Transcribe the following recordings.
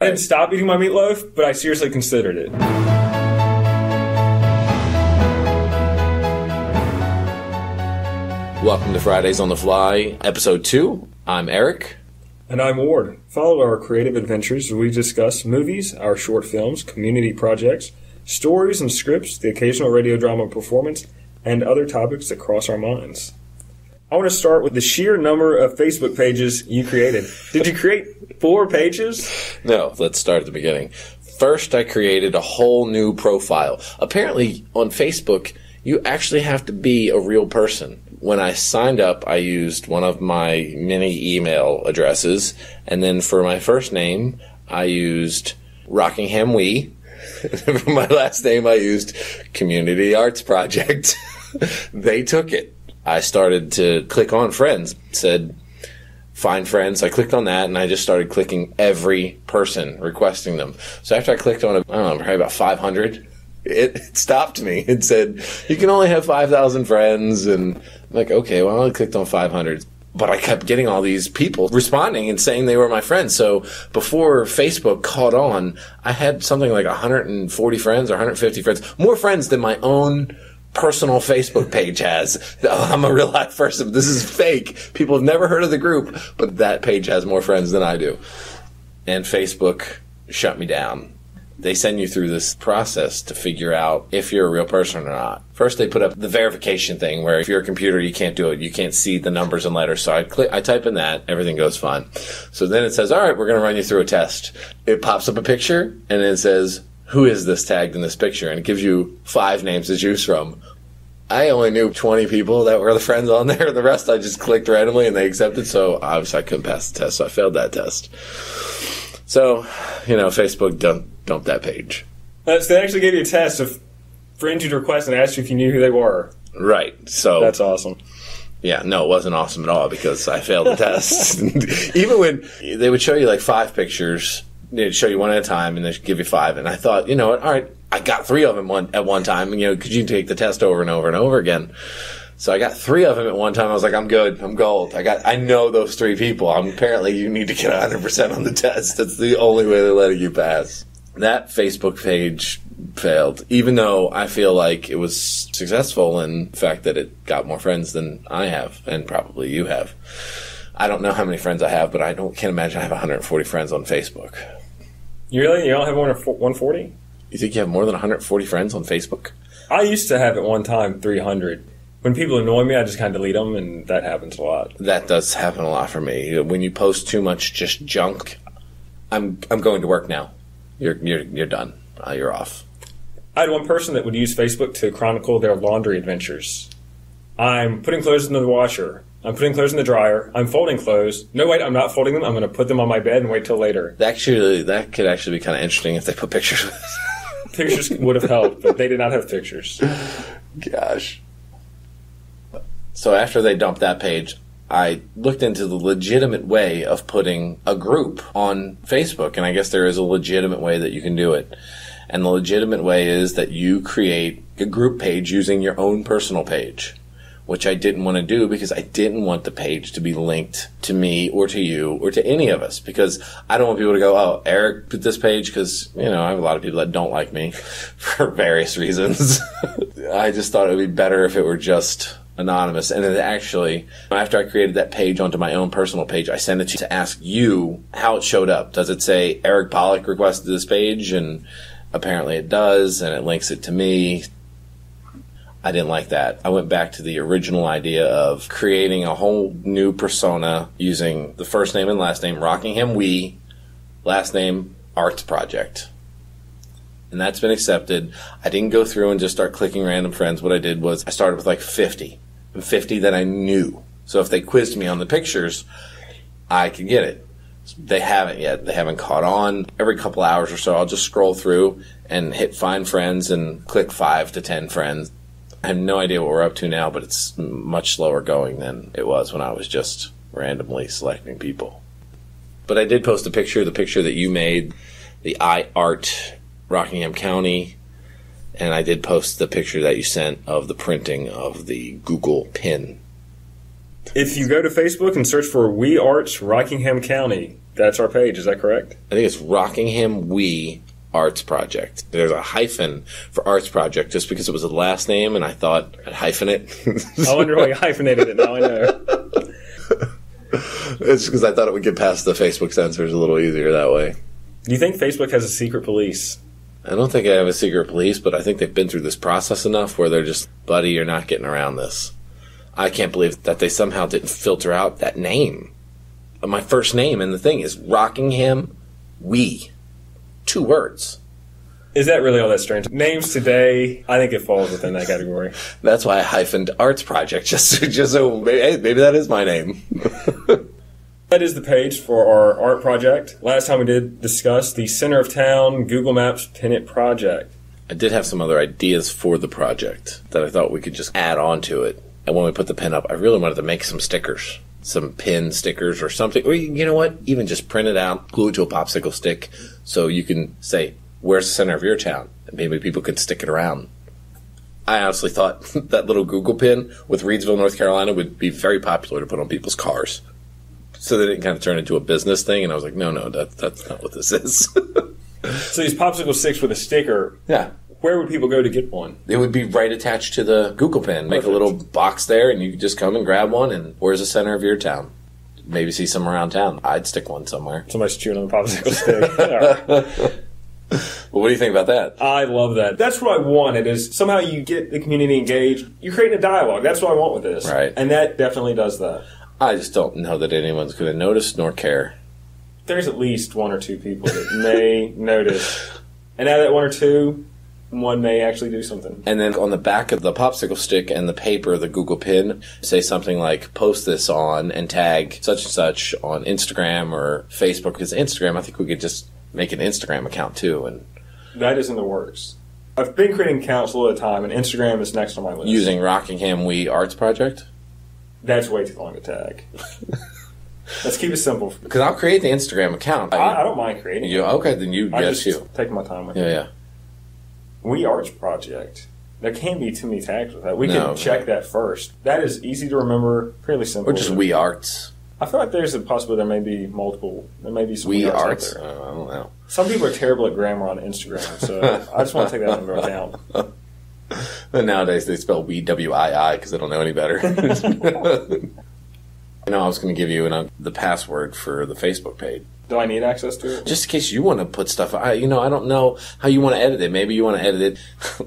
I didn't stop eating my meatloaf, but I seriously considered it. Welcome to Fridays on the Fly, episode two. I'm Eric. And I'm Ward. Follow our creative adventures as we discuss movies, our short films, community projects, stories and scripts, the occasional radio drama performance, and other topics that cross our minds. I want to start with the sheer number of Facebook pages you created. Did you create four pages? No, let's start at the beginning. First, I created a whole new profile. Apparently, on Facebook, you actually have to be a real person. When I signed up, I used one of my many email addresses, and then for my first name, I used Rockingham We. for my last name, I used Community Arts Project. they took it. I started to click on friends, said find friends. I clicked on that and I just started clicking every person requesting them. So after I clicked on, I don't know, probably about 500, it, it stopped me and said, you can only have 5,000 friends. And I'm like, okay, well, I clicked on 500 but I kept getting all these people responding and saying they were my friends. So before Facebook caught on, I had something like 140 friends or 150 friends, more friends than my own personal Facebook page has. I'm a real life person. This is fake. People have never heard of the group, but that page has more friends than I do. And Facebook shut me down. They send you through this process to figure out if you're a real person or not. First, they put up the verification thing where if you're a computer, you can't do it. You can't see the numbers and letters. So I click, I type in that, everything goes fine. So then it says, all right, we're going to run you through a test. It pops up a picture and it says, who is this tagged in this picture? And it gives you five names to choose from. I only knew 20 people that were the friends on there. The rest I just clicked randomly and they accepted. So obviously I couldn't pass the test. So I failed that test. So, you know, Facebook dumped, dumped that page. Uh, so they actually gave you a test of friends you'd request and asked you if you knew who they were. Right. So That's awesome. Yeah, no, it wasn't awesome at all because I failed the test. Even when they would show you like five pictures, they'd show you one at a time and they'd give you five. And I thought, you know what, all right, I got three of them one, at one time. You know, could you take the test over and over and over again. So I got three of them at one time. I was like, I'm good. I'm gold. I got, I know those three people. I'm, apparently you need to get 100% on the test. That's the only way they're letting you pass. That Facebook page failed, even though I feel like it was successful in the fact that it got more friends than I have and probably you have. I don't know how many friends I have, but I don't can't imagine I have 140 friends on Facebook. You really? You don't have one 140? You think you have more than 140 friends on Facebook? I used to have at one time 300. When people annoy me, I just kind of delete them, and that happens a lot. That does happen a lot for me. When you post too much just junk, I'm I'm going to work now. You're you're you're done. Uh, you're off. I had one person that would use Facebook to chronicle their laundry adventures. I'm putting clothes in the washer. I'm putting clothes in the dryer. I'm folding clothes. No, wait, I'm not folding them. I'm going to put them on my bed and wait till later. Actually, that could actually be kind of interesting if they put pictures. pictures would have helped, but they did not have pictures. Gosh. So after they dumped that page, I looked into the legitimate way of putting a group on Facebook, and I guess there is a legitimate way that you can do it. And the legitimate way is that you create a group page using your own personal page, which I didn't want to do because I didn't want the page to be linked to me or to you or to any of us because I don't want people to go, oh, Eric put this page because, you know, I have a lot of people that don't like me for various reasons. I just thought it would be better if it were just anonymous. And then actually, after I created that page onto my own personal page, I sent it to, to ask you how it showed up. Does it say Eric Pollock requested this page? And apparently it does, and it links it to me. I didn't like that. I went back to the original idea of creating a whole new persona using the first name and last name, Rockingham We, last name Arts Project. And that's been accepted. I didn't go through and just start clicking random friends. What I did was I started with like 50, 50 that I knew. So if they quizzed me on the pictures, I could get it. They haven't yet. They haven't caught on. Every couple hours or so, I'll just scroll through and hit find friends and click five to ten friends. I have no idea what we're up to now, but it's much slower going than it was when I was just randomly selecting people. But I did post a picture, the picture that you made, the iArt Rockingham County, and I did post the picture that you sent of the printing of the Google pin If you go to Facebook and search for We Arts Rockingham County, that's our page. Is that correct? I think it's Rockingham We Arts Project. There's a hyphen for Arts Project just because it was a last name, and I thought I'd hyphen it. I wonder why you hyphenated it. Now I know. it's because I thought it would get past the Facebook censors a little easier that way. Do you think Facebook has a secret police? I don't think I have a secret police, but I think they've been through this process enough where they're just, buddy, you're not getting around this. I can't believe that they somehow didn't filter out that name. My first name and the thing is Rockingham We. Two words. Is that really all that strange? Names today, I think it falls within that category. That's why I hyphened Arts Project, just, just so maybe, hey, maybe that is my name. That is the page for our art project. Last time we did discuss the center of town Google Maps Pin It project. I did have some other ideas for the project that I thought we could just add on to it. And when we put the pin up, I really wanted to make some stickers, some pin stickers or something. Or you know what? Even just print it out, glue it to a popsicle stick, so you can say, "Where's the center of your town?" And maybe people could stick it around. I honestly thought that little Google pin with Reidsville, North Carolina, would be very popular to put on people's cars. So they didn't kind of turn into a business thing, and I was like, no, no, that, that's not what this is. So these popsicle sticks with a sticker, yeah, where would people go to get one? It would be right attached to the Google pin. Make a little box there, and you could just come and grab one. And where's the center of your town? Maybe see some around town. I'd stick one somewhere. Somebody's chewing on the popsicle stick. Well, what do you think about that? I love that. That's what I wanted. Is somehow you get the community engaged. You're creating a dialogue. That's what I want with this. Right. And that definitely does that. I just don't know that anyone's going to notice nor care. There's at least one or two people that may notice, and out of that one or two, one may actually do something. And then on the back of the popsicle stick and the paper, the Google pin, say something like post this on and tag such and such on Instagram or Facebook. Because Instagram, I think we could just make an Instagram account too and That is in the works. I've been creating accounts a little at a time, and Instagram is next on my list. using Rockingham We Arts Project. That's way too long to tag. Let's keep it simple. Because I'll create the Instagram account. I, I don't mind creating. you, it. okay, then you, I yes, just you. taking my time with it. Yeah, yeah. We Arts Project. There can't be too many tags with that. We No, can check that first. That is easy to remember, fairly simple. Or just We Arts. I feel like there's a possibility there may be multiple. There may be some We Arts, out Arts. there. Uh, I don't know. Some people are terrible at grammar on Instagram, so I just want to take that into account. But nowadays they spell We W I I because they don't know any better. you know, I was going to give you an, the password for the Facebook page. Do I need access to it? Just in case you want to put stuff, I, you know, I don't know how you want to edit it. Maybe you want to edit it,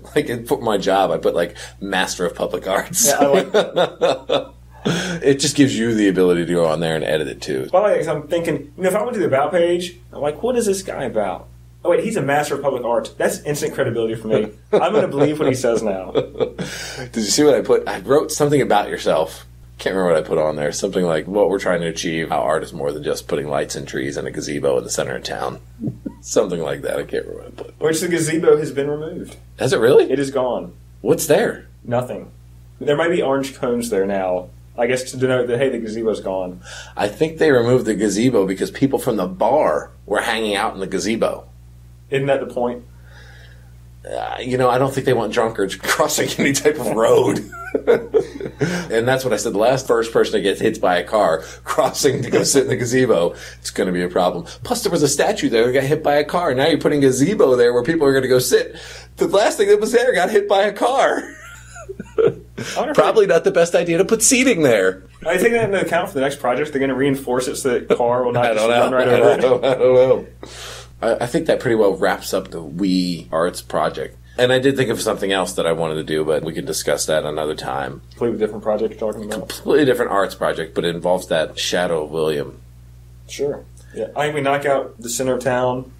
like for my job, I put like Master of Public Arts. Yeah, I like it just gives you the ability to go on there and edit it too. But like, I'm thinking, you know, if I went to the about page, I'm like, what is this guy about? Oh wait, he's a master of public art. That's instant credibility for me. I'm going to believe what he says now. Did you see what I put? I wrote something about yourself. Can't remember what I put on there. Something like what we're trying to achieve. How art is more than just putting lights and trees and a gazebo in the center of town. something like that. I can't remember what I put. Which the gazebo has been removed. Has it really? It is gone. What's there? Nothing. There might be orange cones there now. I guess to denote that hey, the gazebo's gone. I think they removed the gazebo because people from the bar were hanging out in the gazebo. Isn't that the point? Uh, you know, I don't think they want drunkards crossing any type of road. and that's what I said. The last first person to get hit by a car crossing to go sit in the gazebo, it's going to be a problem. Plus, there was a statue there that got hit by a car. Now you're putting a gazebo there where people are going to go sit. The last thing that was there got hit by a car. I wonder if Probably not the best idea to put seating there. I take that into account for the next project. They're going to reinforce it so that the car will not I just know. run right I over don't it. I don't know. I, I think that pretty well wraps up the We Arts project. And I did think of something else that I wanted to do, but we can discuss that another time. Completely different project you're talking about. Completely different arts project, but it involves that Shadow of William. Sure. Yeah. I think we knock out the center of town.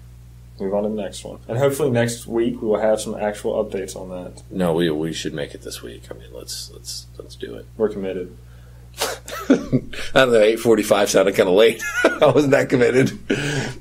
Move on to the next one, and hopefully next week we will have some actual updates on that. No, we we should make it this week. I mean, let's let's let's do it. We're committed. I don't know. Eight forty-five sounded kind of late. I wasn't that committed.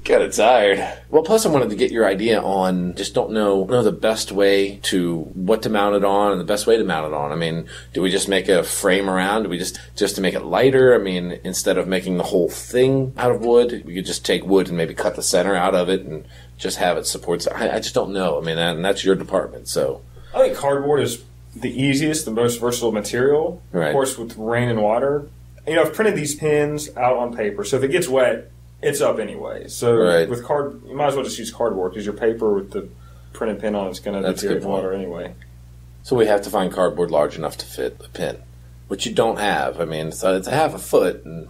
kind of tired. Well, plus I wanted to get your idea on. Just don't know know the best way to what to mount it on and the best way to mount it on. I mean, do we just make a frame around? Do we just just to make it lighter? I mean, instead of making the whole thing out of wood, we could just take wood and maybe cut the center out of it and just have it supports. I, I just don't know. I mean, and that's your department, so. I think cardboard is the easiest, the most versatile material. Right. Of course, with rain and water, you know, I've printed these pins out on paper, so if it gets wet, it's up anyway. So Right. with card, you might as well just use cardboard because your paper with the printed pin on it's going to deteriorate water anyway. So we have to find cardboard large enough to fit the pin, which you don't have. I mean, it's, it's a half a foot, and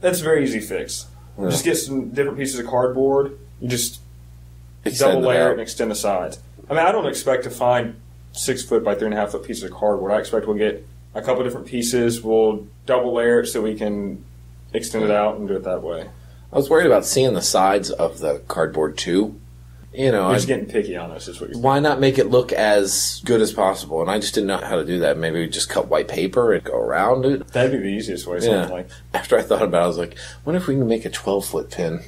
That's a very easy fix. Yeah. Just get some different pieces of cardboard. You just extend double layer it and extend the sides. I mean, I don't expect to find six foot by three and a half foot pieces of cardboard. I expect we'll get a couple different pieces. We'll double layer it so we can extend it out and do it that way. I was worried about seeing the sides of the cardboard too. You know, You're I, just getting picky on us. Is what you're. why not make it look as good as possible? And I just didn't know how to do that. Maybe we just cut white paper and go around it. That'd be the easiest way. Yeah. Like After I thought about it, I was like, what if we can make a 12 foot pin?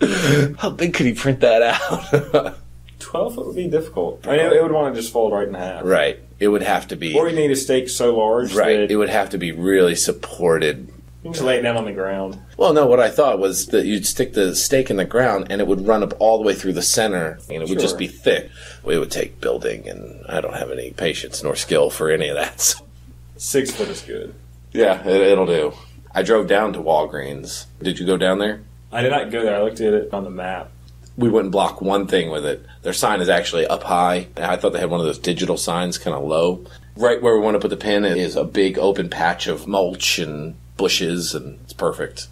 How big could he print that out? twelve foot would be difficult. I mean, it, it would want to just fold right in half. right. It would have to be. Or you need a stake so large Right. that It would have to be really supported. you can just lay it down on the ground. Well, no, what I thought was that you'd stick the stake in the ground and it would run up all the way through the center and it would just Sure. be thick. Well, it would take building and I don't have any patience nor skill for any of that. So- Six foot is good. Yeah, it, it'll do. I drove down to Walgreens. Did you go down there? I did not go there. I looked at it on the map. We wouldn't block one thing with it. Their sign is actually up high. I thought they had one of those digital signs kind of low. Right where we want to put the pin is a big open patch of mulch and bushes, and it's perfect.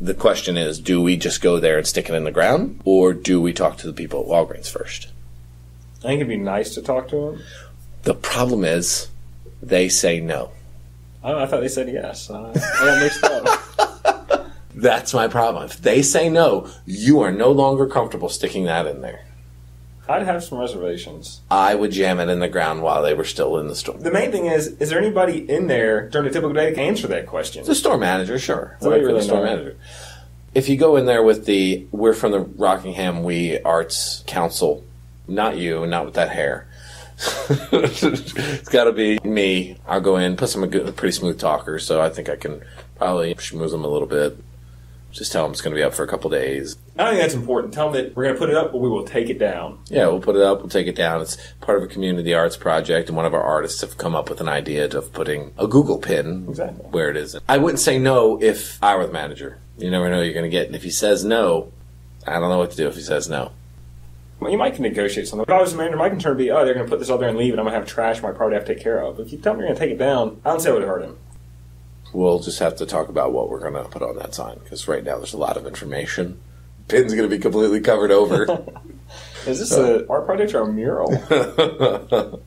The question is do we just go there and stick it in the ground, or do we talk to the people at Walgreens first? I think it'd be nice to talk to them. The problem is they say no. I, know, I thought they said yes. I, I got mixed up. That's my problem. If they say no, you are no longer comfortable sticking that in there. I'd have some reservations. I would jam it in the ground while they were still in the store. The main thing is, is there anybody in there during a typical day that can answer that question? The store manager, sure. So for the store manager. If you go in there with the we're from the Rockingham We Arts Council, not you, not with that hair. it's got to be me. I'll go in. Plus, I'm a, good, a pretty smooth talker, so I think I can probably schmooze them a little bit. Just tell them it's going to be up for a couple days. I think that's important. Tell them that we're going to put it up, but we will take it down. Yeah, we'll put it up. We'll take it down. It's part of a community arts project, and one of our artists have come up with an idea of putting a Google pin Exactly. where it is. I wouldn't say no if I were the manager. You never know what you're going to get. And if he says no, I don't know what to do if he says no. Well, you might can negotiate something. If I was the manager, my concern would be, oh, they're going to put this out there and leave, and I'm going to have trash my property I have to take care of. But if you tell me you're going to take it down, I don't say it would hurt him. We'll just have to talk about what we're going to put on that sign because right now there's a lot of information. Pin's going to be completely covered over. Is this an art project or a mural?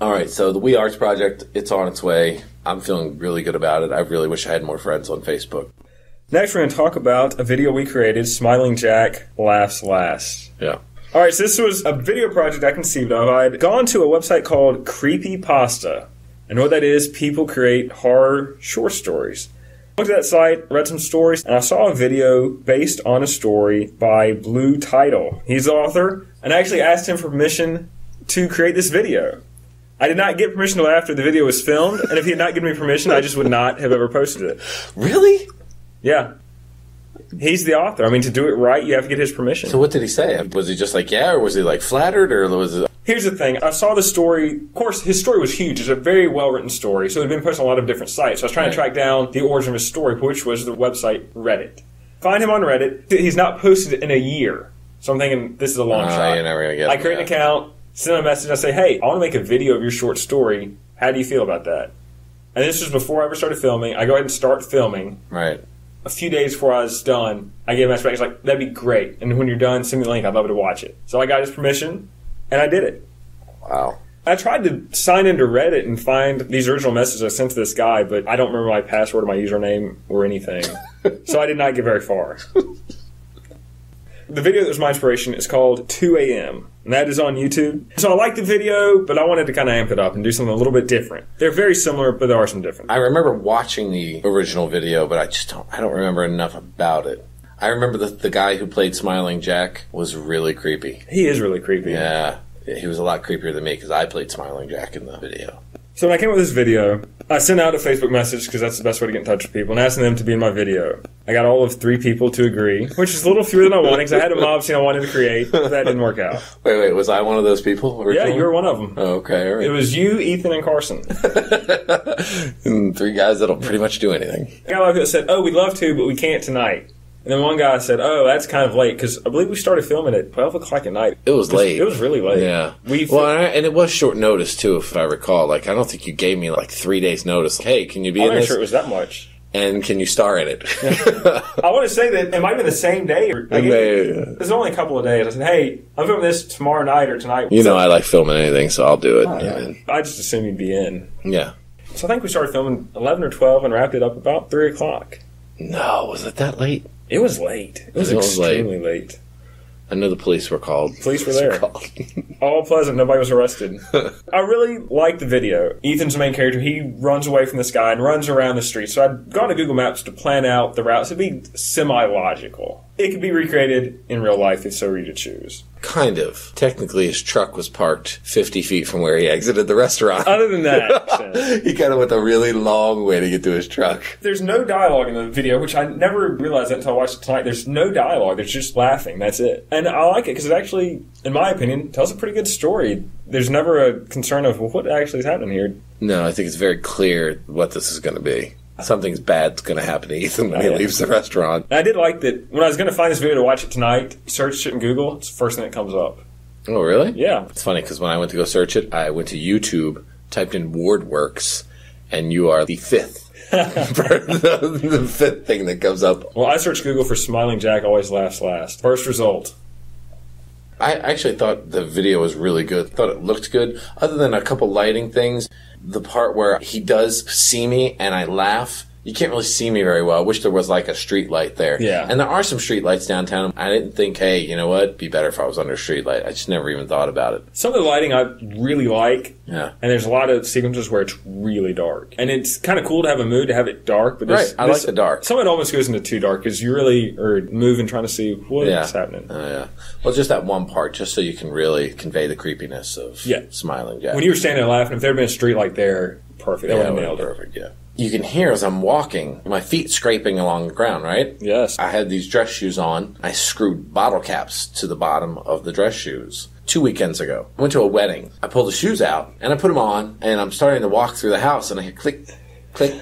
All right, so the We Arts project, it's on its way. I'm feeling really good about it. I really wish I had more friends on Facebook. Next, we're going to talk about a video we created, Smiling Jack Laughs Last. Yeah. All right, so this was a video project I conceived of. I'd gone to a website called Creepy Pasta, and what that is, people create horror short stories. I Looked at that site, read some stories, and I saw a video based on a story by Blue Title. He's the author, and I actually asked him for permission to create this video. I did not get permission until after the video was filmed, and if he had not given me permission, I just would not have ever posted it. Really? Yeah. He's the author. I mean, to do it right, you have to get his permission. So what did he say? Was he just like, yeah, or was he like flattered, or was it? Here's the thing. I saw the story. Of course, his story was huge. It's a very well written story. So it had been posted on a lot of different sites. So I was trying to track down the origin of his story, which was the website Reddit. Find him on Reddit. He's not posted in a year. So I'm thinking this is a long Ah, shot. you're never gonna get I create an account, send him a message. I say, hey, I want to make a video of your short story. How do you feel about that? And this was before I ever started filming. I go ahead and start filming. Right. A few days before I was done, I gave him a message back. He's like, that'd be great. And when you're done, send me a link. I'd love to watch it. So I got his permission, and I did it. Wow. I tried to sign into Reddit and find these original messages I sent to this guy, but I don't remember my password or my username or anything. so I did not get very far. the video that was my inspiration is called 2 a.m., and that is on YouTube. So I like the video, but I wanted to kind of amp it up and do something a little bit different. They're very similar, but there are some differences. I remember watching the original video, but I just don't. I don't remember enough about it. I remember the the guy who played Smiling Jack was really creepy. He is really creepy. Yeah, he was a lot creepier than me because I played Smiling Jack in the video. So when I came up with this video, I sent out a Facebook message because that's the best way to get in touch with people and asking them to be in my video. I got all of three people to agree, which is a little fewer than I wanted because I had a mob scene I wanted to create, but that didn't work out. Wait, wait, was I one of those people? Yeah, you were one of them. Oh, okay, all It was you, Ethan, and Carson. And three guys that'll pretty much do anything. I got a lot of people that said, "Oh, we'd love to, but we can't tonight." And then one guy said, "Oh, that's kind of late because I believe we started filming at twelve o'clock at night." It was late. It was really late. Yeah. we well, and, I, and it was short notice too, if I recall. Like, I don't think you gave me like three days notice. Hey, can you be I'm in not this? sure it was that much. and can you star in it? I want to say that it might have been the same day. Like, And they- it was only a couple of days. I said, "Hey, I'm filming this tomorrow night or tonight." you know, I like filming anything, so I'll do it. Yeah. I just assume you'd be in. yeah. So I think we started filming eleven or twelve and wrapped it up about three o'clock. No, was it that late? It was late. It was It was late. extremely late. I know the police were called. Police were there. called. All pleasant. Nobody was arrested. I really like the video. Ethan's the main character. He runs away from this guy and runs around the street. So I'd gone to Google Maps to plan out the routes. It'd be semi-logical. It could be recreated in real life if so were you to choose. kind of. Technically, his truck was parked 50 feet from where he exited the restaurant. Other than that, he kind of went a really long way to get to his truck. there's no dialogue in the video, which I never realized that until I watched it tonight. There's no dialogue. There's just laughing. That's it. And I like it because it actually, in my opinion, tells a pretty good story. There's never a concern of well, what actually is happening here. No, I think it's very clear what this is going to be. Something's bad's going to happen to Ethan when he Oh, yeah. leaves the restaurant. And I did like that when I was going to find this video to watch it tonight, searched it in Google. It's the first thing that comes up. Oh, really? Yeah. It's funny because when I went to go search it, I went to YouTube, typed in Ward Works, and you are the fifth. the, the fifth thing that comes up. Well, I searched Google for Smiling Jack always laughs last. First result. I actually thought the video was really good. Thought it looked good. Other than a couple lighting things, the part where he does see me and I laugh, you can't really see me very well. I wish there was like a street light there. Yeah. And there are some street lights downtown. I didn't think, hey, you know what? Be better if I was under a street light. I just never even thought about it. Some of the lighting I really like, Yeah. and there's a lot of sequences where it's really dark. And it's kind of cool to have a mood to have it dark, but this, Right, I like the dark. Some of it almost goes into too dark because you really are moving trying to see what's Yeah. happening. Oh, yeah. Well, just that one part, just so you can really convey the creepiness of Yeah. smiling Jack. When you were standing there laughing, if there had been a street light there, perfect. That yeah, would have nailed it. perfect, yeah. You can hear as I'm walking, my feet scraping along the ground, right? Yes. I had these dress shoes on. I screwed bottle caps to the bottom of the dress shoes. Two weekends ago, I went to a wedding. I pulled the shoes out and I put them on, and I'm starting to walk through the house, and I hear click, click,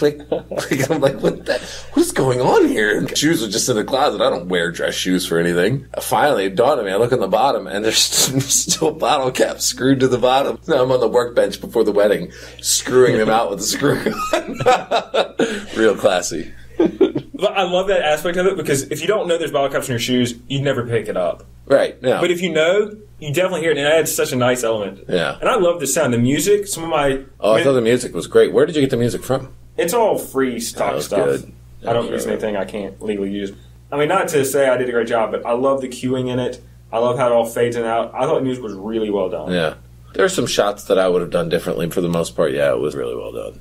click, click. I'm like, what the, what is going on here? And shoes are just in the closet. I don't wear dress shoes for anything. Finally, it dawned on me. I look on the bottom, and there's still bottle caps screwed to the bottom. Now I'm on the workbench before the wedding, screwing them out with a screw gun. Real classy. But I love that aspect of it because if you don't know there's bottle caps in your shoes, you'd never pick it up. Right. Yeah. But if you know, you definitely hear it, and it adds such a nice element. Yeah. And I love the sound, the music. Some of my, Oh, I thought the music was great. Where did you get the music from? It's all free stock stuff. good. I don't use anything I can't legally use. I mean, not to say I did a great job, but I love the cueing in it. I love how it all fades in and out. I thought the music was really well done. Yeah. There are some shots that I would have done differently. For the most part, yeah, it was really well done.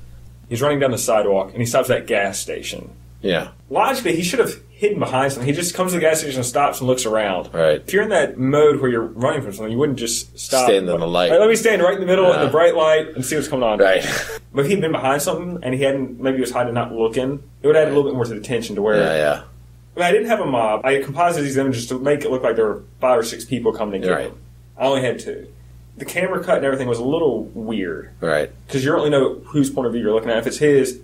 He's running down the sidewalk and he stops at that gas station. Yeah. Logically, he should have hidden behind something. He just comes to the gas station and stops and looks around. Right. If you're in that mode where you're running from something, you wouldn't just stop. Stand in the light. Like, let me stand right in the middle in the bright light and see what's going on. Right. But if he'd been behind something and he hadn't, maybe he was hiding, not looking, it would add a little bit more to the tension to where. yeah, yeah. I, mean, I didn't have a mob. I composited these images to make it look like there were five or six people coming to get Right. him. I only had two. The camera cut and everything was a little weird Right. because you don't really know whose point of view you're looking at. If it's his,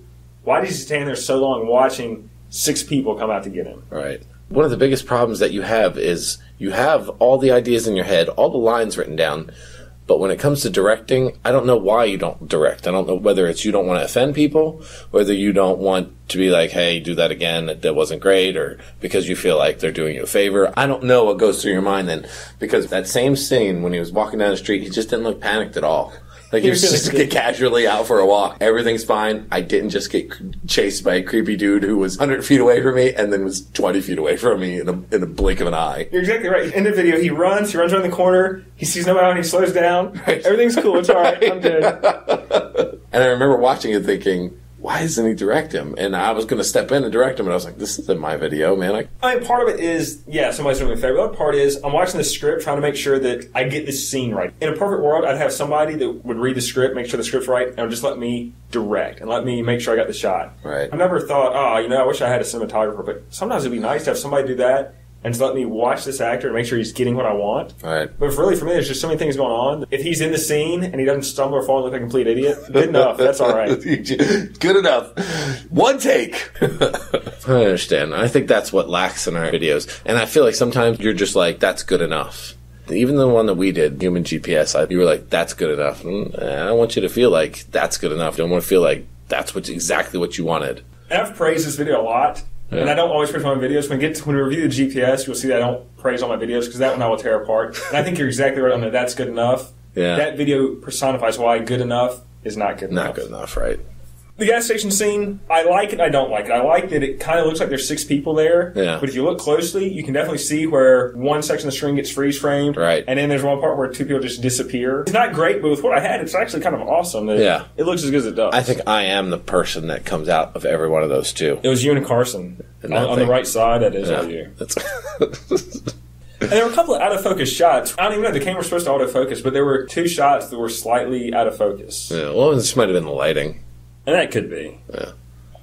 why did he stand there so long watching six people come out to get him? Right. One of the biggest problems that you have is you have all the ideas in your head, all the lines written down, but when it comes to directing, I don't know why you don't direct. I don't know whether it's you don't want to offend people, whether you don't want to be like, hey, do that again, that, that wasn't great, or because you feel like they're doing you a favor. I don't know what goes through your mind then, because that same scene when he was walking down the street, he just didn't look panicked at all. Like he was just did. casually out for a walk. Everything's fine. I didn't just get chased by a creepy dude who was 100 feet away from me and then was 20 feet away from me in a, in a blink of an eye. You're exactly right. In the video, he runs, he runs around the corner, he sees nobody and he slows down. Right. Everything's cool, it's alright, I'm good. And I remember watching it thinking, why doesn't he direct him? And I was going to step in and direct him, and I was like, this isn't my video, man. I, I mean, part of it is, yeah, somebody's doing me a favor. The other part is, I'm watching the script, trying to make sure that I get this scene right. In a perfect world, I'd have somebody that would read the script, make sure the script's right, and would just let me direct and let me make sure I got the shot. Right. I never thought, oh, you know, I wish I had a cinematographer, but sometimes it'd be nice to have somebody do that and just let me watch this actor and make sure he's getting what I want. right. But really, for me, there's just so many things going on. If he's in the scene and he doesn't stumble or fall and look like a complete idiot, good enough. That's all right. Good enough. One take. I understand. I think that's what lacks in our videos. And I feel like sometimes you're just like, that's good enough. Even the one that we did, Human GPS, I, you were like, that's good enough. And I don't want you to feel like that's good enough. I don't want to feel like that's what's exactly what you wanted. And I've praised this video a lot, and I don't always praise my videos. When we get to, when we review the GPS, you'll see that I don't praise all my videos because that one I will tear apart. And I think you're exactly right on that. That's good enough. Yeah. That video personifies why good enough is not good enough. Not good enough, right? The gas station scene, I like it. I don't like it. I like that it kind of looks like there's six people there. Yeah. But if you look closely, you can definitely see where one section of the string gets freeze framed. Right. And then there's one part where two people just disappear. It's not great, but with what I had, it's actually kind of awesome. Yeah. It looks as good as it does. I think I am the person that comes out of every one of those two. it was you and Carson. And On, on the right side, that is Yeah. all you. That's And there were a couple of out of focus shots. I don't even know the camera was supposed to autofocus, but there were two shots that were slightly out of focus. yeah, well, this might have been the lighting. And that could be. Yeah.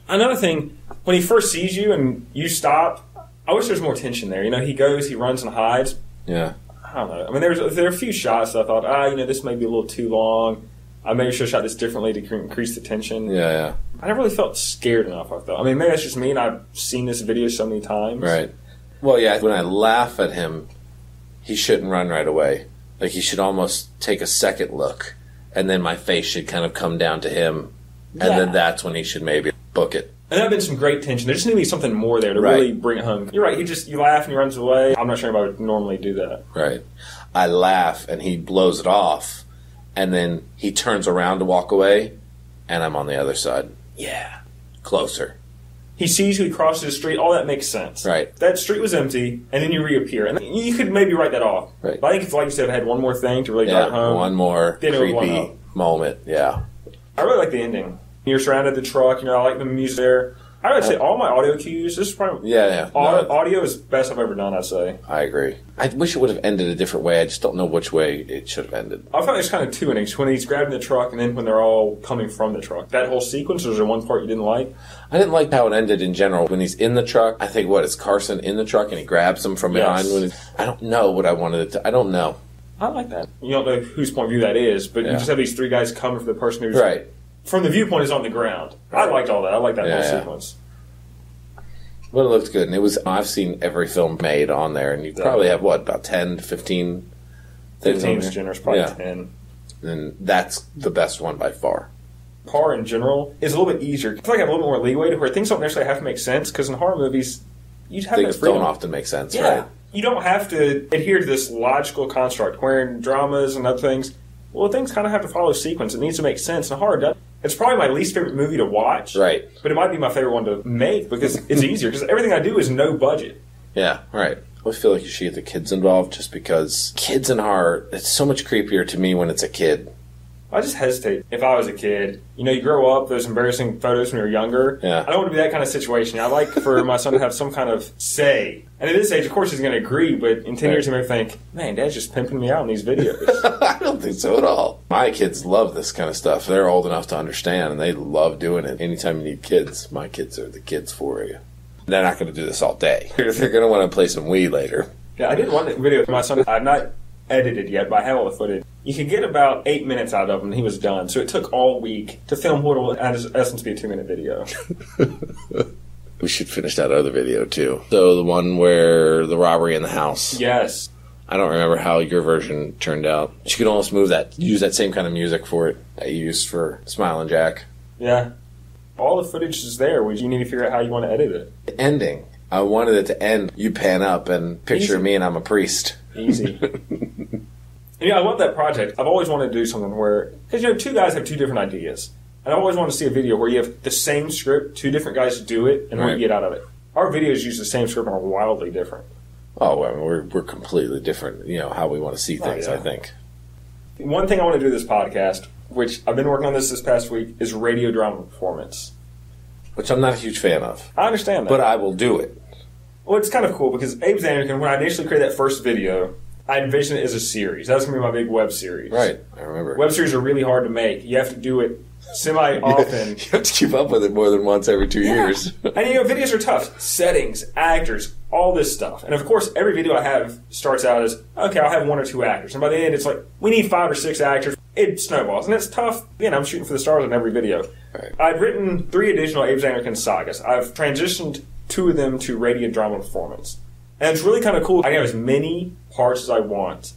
Another thing, when he first sees you and you stop, I wish there was more tension there. You know, he goes, he runs and hides. Yeah. I don't know. I mean, there's there are a few shots that I thought, ah, you know, this may be a little too long. I maybe should have shot this differently to cre- increase the tension. Yeah, yeah. I never really felt scared enough. I thought. I mean, maybe that's just me, and I've seen this video so many times. Right. Well, yeah, when I laugh at him, he shouldn't run right away. Like, he should almost take a second look, and then my face should kind of come down to him, and Yeah. then that's when he should maybe book it. And there have been some great tension. There just need to be something more there to Right. really bring it home. You're right. He just you laugh and he runs away. I'm not sure anybody would normally do that. Right. I laugh, and he blows it off, and then he turns around to walk away, and I'm on the other side. Yeah. Closer. He sees you. He crosses the street. All that makes sense. Right. That street was empty, and then you reappear, and you could maybe write that off. Right. But I think if, like you said, I had one more thing to really Yeah, drive home. one more Then it one creepy moment. Yeah. I really like the ending. You're surrounded the truck. You know, I like the music there. I would say all my audio cues. This is probably Yeah, yeah. audio, No, audio is best I've ever done. I'd say. I agree. I wish it would have ended a different way. I just don't know which way it should have ended. I found there's kind of two endings when he's grabbing the truck and then when they're all coming from the truck. That whole sequence. Was there one part you didn't like? I didn't like how it ended in general. When he's in the truck, I think what is Carson in the truck and he grabs him from behind. Yes. When he, I don't know what I wanted it to. I don't know. I like that. You don't know whose point of view that is, but you just have these three guys coming from the person who's Right. From the viewpoint is on the ground. I liked all that. I liked that Yeah, whole yeah. sequence. But it looked good, and it was. I've seen every film made on there, and you probably have what about 10 to 15 things Fifteen is generous, probably ten. and that's the best one by far. Horror in general is a little bit easier. I feel like I have a little more leeway to where things don't necessarily have to make sense because in horror movies, you have Things don't often make sense, Yeah. right? You don't have to adhere to this logical construct. Where in dramas and other things, well, things kind of have to follow sequence. It needs to make sense. And horror does. It's probably my least favorite movie to watch. Right. But it might be my favorite one to make because it's easier. Because everything I do is no budget. Yeah, right. I always feel like you should get the kids involved just because kids in horror, it's so much creepier to me when it's a kid. I just hesitate. If I was a kid, you know, you grow up, those embarrassing photos when you're younger. Yeah. I don't want to be that kind of situation. I like for my son to have some kind of say. And at this age, of course, he's going to agree, but in 10 Right. years, he may think, man, dad's just pimping me out in these videos. I don't think so at all. My kids love this kind of stuff. They're old enough to understand, and they love doing it. Anytime you need kids, my kids are the kids for you. They're not going to do this all day. They're going to want to play some Wii later. yeah, I did one video with my son. I've not edited yet, but I have all the footage. You could get about eight minutes out of him, and he was done. So it took all week to film what will, in essence, be a two minute video. We should finish that other video too. So the one where the robbery in the house. yes. I don't remember how your version turned out. You could almost move that, use that same kind of music for it that you used for Smiling Jack. Yeah. All the footage is there. We- You need to figure out how you want to edit it. The ending. I wanted it to end. You pan up and picture Easy. me and I'm a priest. Easy. And, yeah, I love that project. I've always wanted to do something where, because you know, two guys have two different ideas, and I always want to see a video where you have the same script, two different guys do it, and what you get out of it. Our videos use the same script and are wildly different. Oh, well, we're we're completely different. You know how we want to see Oh, things. yeah. I think. One thing I want to do this podcast, which I've been working on this this past week, is radio drama performance. which I'm not a huge fan of, I understand that. but I will do it. Well, it's kind of cool because Abe Zanarkand, when I initially created that first video, I envisioned it as a series. That's going to be my big web series. Right, I remember. Web series are really hard to make. You have to do it semi often. you have to keep up with it more than once every two years. and you know, videos are tough. Settings, actors, all this stuff. And of course, every video I have starts out as, okay, I'll have one or two actors. And by the end, it's like, we need five or six actors. It snowballs. And it's tough. Again, I'm shooting for the stars on every video. Right. I've written three additional Abe Zanarkand sagas. I've transitioned two of them to radio drama performance. And it's really kind of cool. I can have as many parts as I want,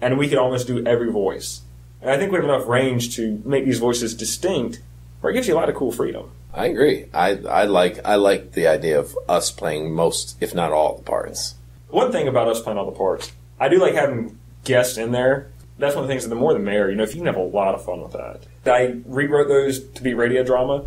and we can almost do every voice. And I think we have enough range to make these voices distinct, where it gives you a lot of cool freedom. I agree. I, I like I like the idea of us playing most, if not all, the parts. One thing about us playing all the parts, I do like having guests in there. That's one of the things that the more the merrier. You know, if you can have a lot of fun with that. I rewrote those to be radio drama.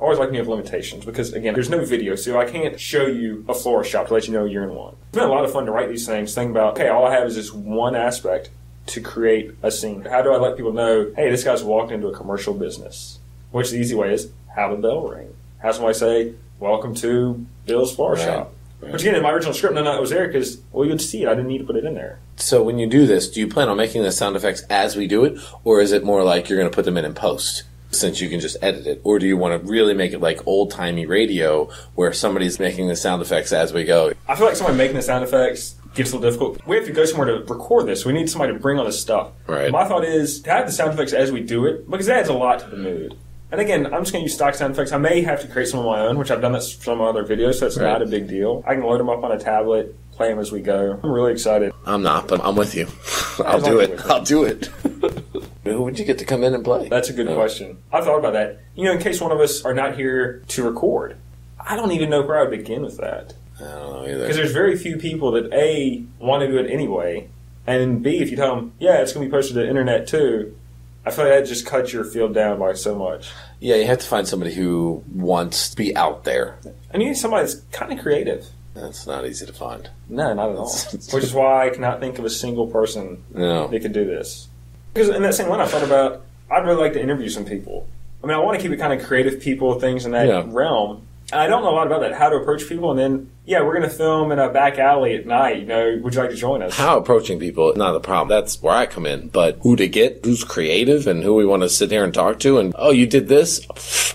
I always like you have limitations because again, there's no video, so I can't show you a florist shop to let you know you're in one. It's been a lot of fun to write these things. Think about, okay, all I have is this one aspect to create a scene. How do I let people know, hey, this guy's walked into a commercial business? Which the easy way is have a bell ring. Have somebody say, "Welcome to Bill's Flower Right. Shop." Right. Which again, in my original script, none of that was there because well, you'd see it. I didn't need to put it in there. So when you do this, do you plan on making the sound effects as we do it, or is it more like you're going to put them in in post? Since you can just edit it, or do you want to really make it like old timey radio, where somebody's making the sound effects as we go? I feel like someone making the sound effects gets a little difficult. We have to go somewhere to record this. We need somebody to bring all this stuff. Right. My thought is to have the sound effects as we do it because that adds a lot to the mood. And again, I'm just going to use stock sound effects. I may have to create some of my own, which I've done that for some other videos, so it's Right. not a big deal. I can load them up on a tablet, play them as we go. I'm really excited. I'm not, but I'm with you. I'll do long as it. I'll do it. Who would you get to come in and play? That's a good Oh. question. I thought about that. You know, in case one of us are not here to record, I don't even know where I would begin with that. I don't know either. Because there's very few people that A, want to do it anyway, and B, if you tell them, yeah, it's going to be posted to the internet too, I feel like that just cuts your field down by so much. Yeah, you have to find somebody who wants to be out there. And you need somebody that's kind of creative. That's not easy to find. No, not at all. Which is why I cannot think of a single person No. that could do this. Because in that same line, I thought about, I'd really like to interview some people. I mean, I want to keep it kind of creative people, things in that Yeah. realm. And I don't know a lot about that, how to approach people. And then, yeah, we're going to film in a back alley at night. You know, would you like to join us? How approaching people is not the problem. That's where I come in. But who to get, who's creative, and who we want to sit here and talk to, and oh, you did this?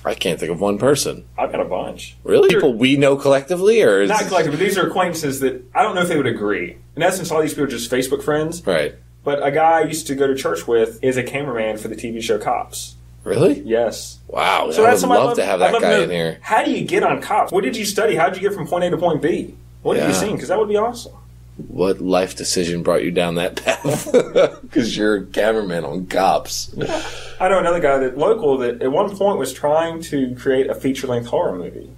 I can't think of one person. I've got a bunch. Really? People we know collectively, or is Not collective, but these are acquaintances that I don't know if they would agree. In essence, all these people are just Facebook friends. Right. But a guy I used to go to church with is a cameraman for the TV show Cops. Really? Yes. Wow. So I that's would I'd love to have that love guy in here. How do you get on Cops? What did you study? How did you get from point A to point B? What have you seen? Because that would be awesome. What life decision brought you down that path? Because you're a cameraman on cops. I know another guy that local that at one point was trying to create a feature length horror movie.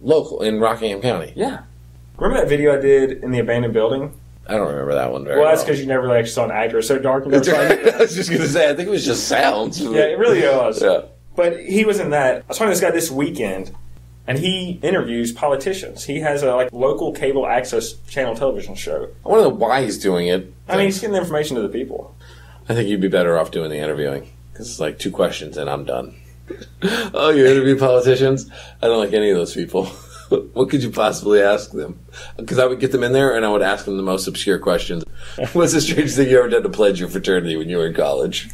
Local in Rockingham County. Yeah. Remember that video I did in the abandoned building? I don't remember that one very Well, well. that's because you never really actually saw an actor. So dark never saw. I was just going to say, I think it was just sounds. Yeah, it really was. Yeah. But he was in that. I was talking to this guy this weekend, and he interviews politicians. He has a like local cable access channel television show. I want to know why he's doing it. I mean, he's getting the information to the people. I think you'd be better off doing the interviewing because it's like two questions and I'm done. oh, you interview politicians? I don't like any of those people. what could you possibly ask them? Because I would get them in there and I would ask them the most obscure questions. What's the strangest thing you ever did to pledge your fraternity when you were in college?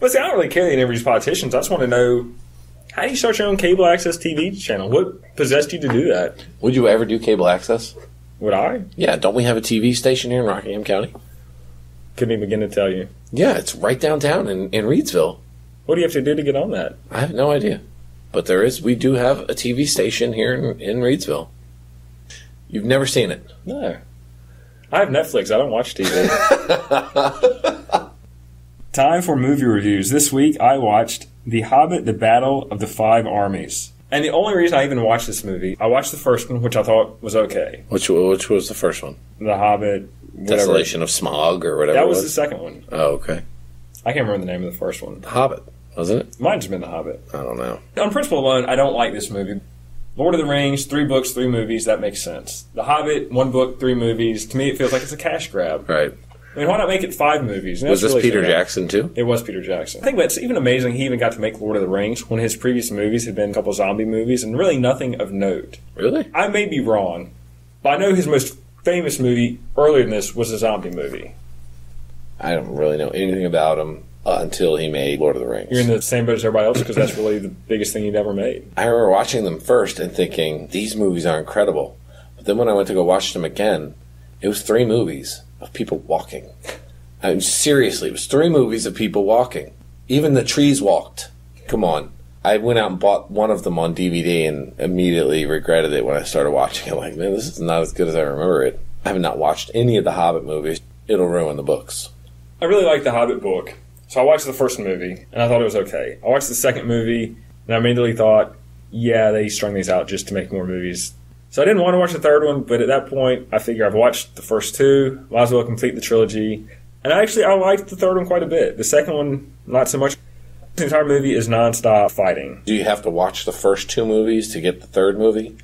But see, I don't really care that he interviews politicians. I just want to know how do you start your own cable access TV channel? What possessed you to do that? Would you ever do cable access? Would I? Yeah, don't we have a TV station here in Rockingham County? Couldn't even begin to tell you. Yeah, it's right downtown in, in Reidsville. What do you have to do to get on that? I have no idea. But there is, we do have a TV station here in, in Reidsville. You've never seen it. No. I have Netflix. I don't watch TV. Time for movie reviews. This week I watched The Hobbit, The Battle of the Five Armies. And the only reason I even watched this movie, I watched the first one, which I thought was okay. Which which was the first one? The Hobbit, whatever. Desolation of Smaug or whatever. That it was was the second one. Oh, okay. I can't remember the name of the first one. The Hobbit, wasn't it? Might have been The Hobbit. I don't know. On principle alone, I don't like this movie. Lord of the Rings, three books, three movies, that makes sense. The Hobbit, one book, three movies. To me, it feels like it's a cash grab. Right. I mean, why not make it five movies? And Was this really Peter fair. Jackson too? It was Peter Jackson. I think that's even amazing. He even got to make Lord of the Rings when his previous movies had been a couple zombie movies and really nothing of note. Really? I may be wrong, but I know his most famous movie earlier than this was a zombie movie. I don't really know anything about him uh, until he made Lord of the Rings. You're in the same boat as everybody else because that's really the biggest thing he'd ever made. I remember watching them first and thinking these movies are incredible, but then when I went to go watch them again, it was three movies of people walking. I mean, seriously, it was three movies of people walking. Even the trees walked. Come on. I went out and bought one of them on DVD and immediately regretted it when I started watching it. Like, man, this is not as good as I remember it. I have not watched any of the Hobbit movies. It'll ruin the books. I really like the Hobbit book, so I watched the first movie and I thought it was okay. I watched the second movie and I immediately thought, yeah, they strung these out just to make more movies. So I didn't want to watch the third one, but at that point, I figure I've watched the first two, might as well complete the trilogy. And actually, I liked the third one quite a bit. The second one, not so much. The entire movie is nonstop fighting. Do you have to watch the first two movies to get the third movie?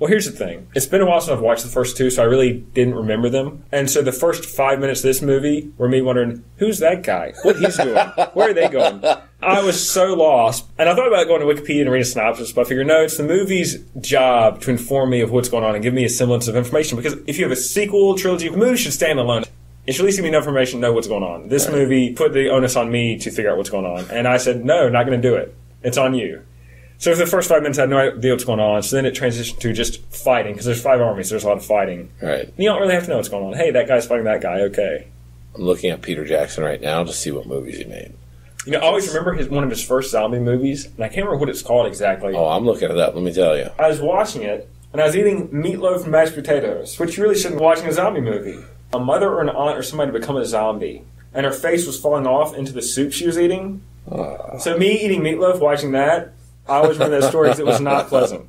Well, here's the thing. It's been a while since I've watched the first two, so I really didn't remember them. And so the first five minutes of this movie were me wondering, who's that guy? What he's doing? Where are they going? I was so lost. And I thought about going to Wikipedia and reading a synopsis, but I figured, no, it's the movie's job to inform me of what's going on and give me a semblance of information. Because if you have a sequel trilogy, the movie should stand alone. It should at least give me enough information to know what's going on. This movie put the onus on me to figure out what's going on. And I said, no, not going to do it. It's on you. So for the first five minutes, I had no idea what's going on. So then it transitioned to just fighting because there's five armies. There's a lot of fighting. Right. And You don't really have to know what's going on. Hey, that guy's fighting that guy. Okay. I'm looking at Peter Jackson right now to see what movies he made. You know, I always remember his one of his first zombie movies, and I can't remember what it's called exactly. Oh, I'm looking it up. Let me tell you. I was watching it, and I was eating meatloaf and mashed potatoes, which you really shouldn't be watching a zombie movie. A mother or an aunt or somebody become a zombie, and her face was falling off into the soup she was eating. Ah. So me eating meatloaf, watching that, I always remember story because it was not pleasant.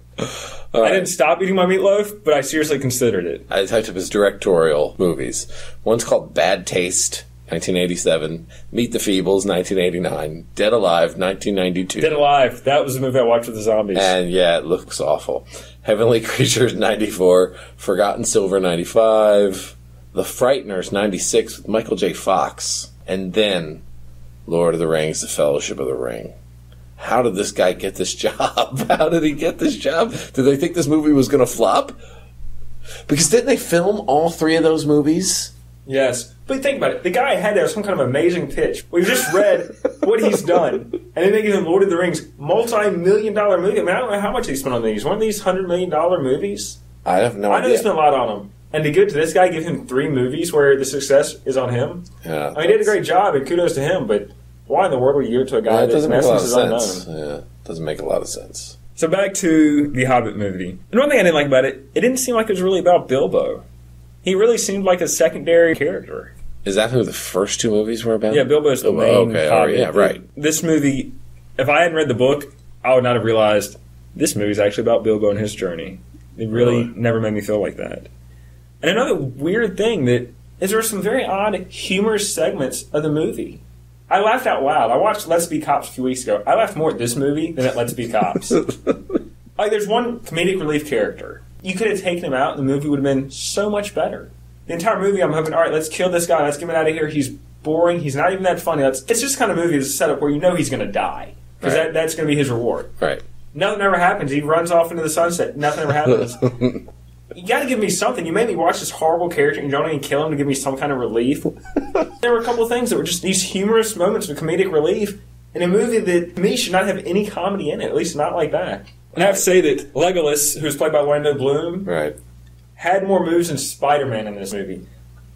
I didn't stop eating my meatloaf, but I seriously considered it. I typed up his directorial movies. One's called Bad Taste, 1987. Meet the Feebles, 1989. Dead Alive, 1992. Dead Alive, that was the movie I watched with the zombies. And yeah, it looks awful. Heavenly Creatures, 94. Forgotten Silver, 95. The Frighteners, 96 with Michael J. Fox. And then Lord of the Rings, The Fellowship of the Ring. How did this guy get this job? How did he get this job? Did they think this movie was going to flop? Because didn't they film all three of those movies? Yes. But think about it. The guy had to have some kind of amazing pitch. We've just read what he's done. And then they give him Lord of the Rings, multi million dollar movie. I mean, I don't know how much he spent on these. One of these hundred million dollar movies? I have no idea. I know they spent a lot on them. And to give to this guy, give him three movies where the success is on him. yeah, I mean, he did a great job, and kudos to him. But why in the world would you give it to a guy Yeah, it that doesn't make a lot of essence unknown? sense. Yeah, doesn't make a lot of sense. So back to the Hobbit movie. And one thing I didn't like about it, it didn't seem like it was really about Bilbo. He really seemed like a secondary character. Is that who the first two movies were about? Yeah, Bilbo's the Oh, main okay, all right, Hobbit. yeah, right. This movie, if I hadn't read the book, I would not have realized this movie is actually about Bilbo and his journey. It really Really? never made me feel like that. And another weird thing that is there were some very odd, humorous segments of the movie. I laughed out loud. I watched Let's Be Cops a few weeks ago. I laughed more at this movie than at Let's Be Cops. like, there's one comedic relief character. You could have taken him out, and the movie would have been so much better. The entire movie, I'm hoping, all right, let's kill this guy. Let's get him out of here. He's boring. He's not even that funny. That's, it's just kind of movie that's set up where you know he's going to die because Right. that, that's going to be his reward. Right. Nothing ever happens. He runs off into the sunset. Nothing ever happens. you got to give me something. You made me watch this horrible character and you don't even kill him to give me some kind of relief. there were a couple of things that were just these humorous moments of comedic relief in a movie that to me should not have any comedy in it. At least not like that. And I have to say that Legolas, who's played by Orlando Bloom, Right. had more moves than Spider Man in this movie.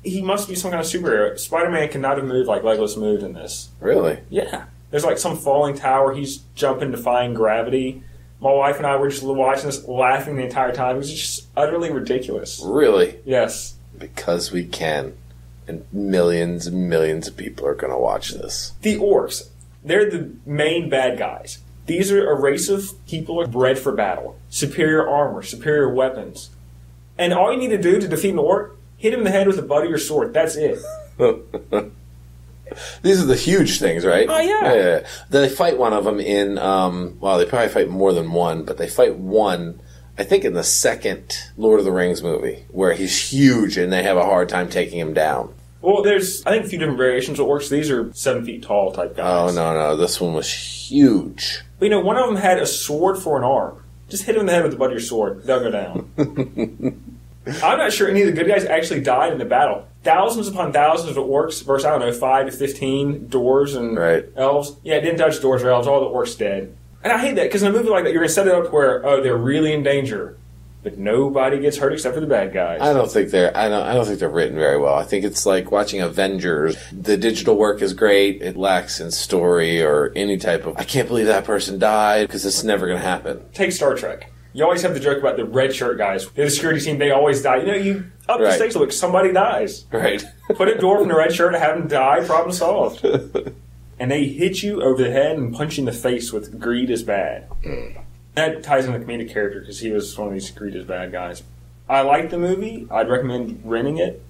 He must be some kind of superhero. Spider Man cannot have moved like Legolas moved in this. Really? Yeah. There's like some falling tower. He's jumping, defying gravity. My wife and I were just watching this, laughing the entire time. It was just utterly ridiculous. Really? Yes. Because we can. And millions and millions of people are going to watch this. The orcs, they're the main bad guys. These are a race of people bred for battle. Superior armor, superior weapons. And all you need to do to defeat an orc, hit him in the head with a butt of your sword. That's it. These are the huge things, right? Oh, yeah. They fight one of them in, um, well, they probably fight more than one, but they fight one, I think, in the second Lord of the Rings movie, where he's huge and they have a hard time taking him down. Well, there's I think a few different variations of orcs. These are seven feet tall type guys. Oh no, no, this one was huge. But you know, one of them had a sword for an arm. Just hit him in the head with the butt of your sword. They'll go down. I'm not sure any of the good guys actually died in the battle. Thousands upon thousands of orcs versus, I don't know, 5 to 15 dwarves and Right. elves. Yeah, it didn't touch dwarves or elves. All the orcs dead. And I hate that because in a movie like that, you're going to set it up where, oh, they're really in danger. But nobody gets hurt except for the bad guys. I don't think they're. I don't. I don't think they're written very well. I think it's like watching Avengers. The digital work is great. It lacks in story or any type of. I can't believe that person died because it's never going to happen. Take Star Trek. You always have the joke about the red shirt guys. They're the security team. They always die. You know, you up the Right. stakes. Look, somebody dies. Right. Put a dwarf in a red shirt and have him die. Problem solved. and they hit you over the head and punch you in the face with greed is bad. Mm. That ties in the comedic character because he was one of these greed is bad guys. I like the movie. I'd recommend renting it.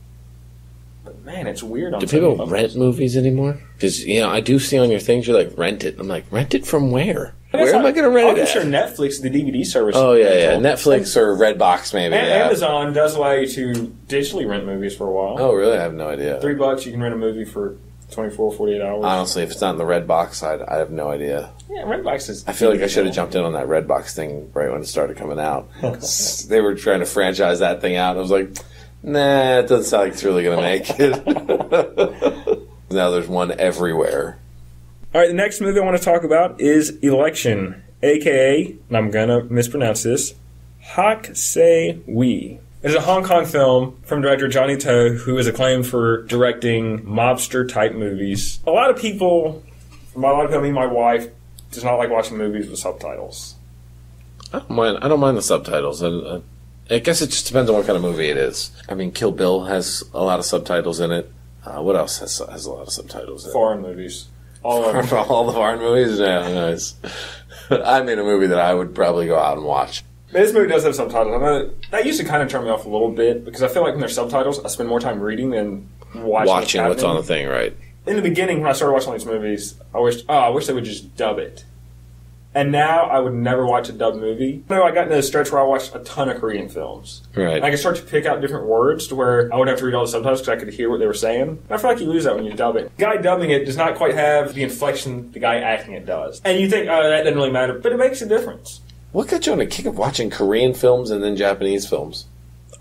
But man, it's weird. On Do people rent movies anymore? Because you know, I do see on your things you're like rent it. I'm like rent it from where? Where am I going to rent I'm it? sure Netflix, the DVD service. Oh yeah, yeah. Netflix or Redbox maybe. And yeah. Amazon does allow you to digitally rent movies for a while. Oh really? I have no idea. Three bucks, you can rent a movie for 24, 48 hours. Honestly, if it's not in the Redbox side, I have no idea. yeah, Redbox is. I feel like I should have jumped in on that Redbox thing right when it started coming out. they were trying to franchise that thing out. And I was like, nah, it doesn't sound like it's really going to make it. now there's one everywhere. All right, the next movie I want to talk about is Election, aka, and I'm gonna mispronounce this, Hak Se Wee. It's a Hong Kong film from director Johnny To, who is acclaimed for directing mobster type movies. A lot of people, by a lot of people, I mean my wife, does not like watching movies with subtitles. I don't mind. I don't mind the subtitles. I, I, I guess it just depends on what kind of movie it is. I mean, Kill Bill has a lot of subtitles in it. Uh, what else has has a lot of subtitles in it? Foreign movies. All of. For all the foreign movies, yeah, nice. I made a movie that I would probably go out and watch. This movie does have subtitles. I know that used to kind of turn me off a little bit because I feel like when there's subtitles, I spend more time reading than watching, Watching what's on the thing, right? In the beginning, when I started watching these movies, I wished, oh, I wish they would just dub it. And now I would never watch a dubbed movie. No, I got into a stretch where I watched a ton of Korean films. Right. I could start to pick out different words to where I would have to read all the subtitles because I could hear what they were saying. And I feel like you lose that when you dub it. Guy dubbing it does not quite have the inflection the guy acting it does. And you think, oh, that doesn't really matter, but it makes a difference. What got you on a kick of watching Korean films and then Japanese films?